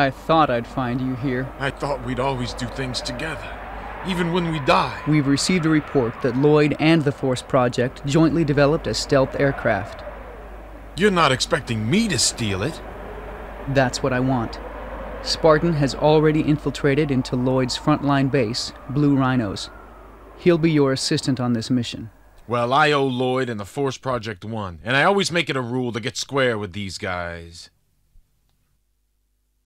I thought I'd find you here. I thought we'd always do things together, even when we die. We've received a report that Lloyd and the Force Project jointly developed a stealth aircraft. You're not expecting me to steal it. That's what I want. Spartan has already infiltrated into Lloyd's frontline base, Blue Rhinos. He'll be your assistant on this mission. Well, I owe Lloyd and the Force Project one, and I always make it a rule to get square with these guys.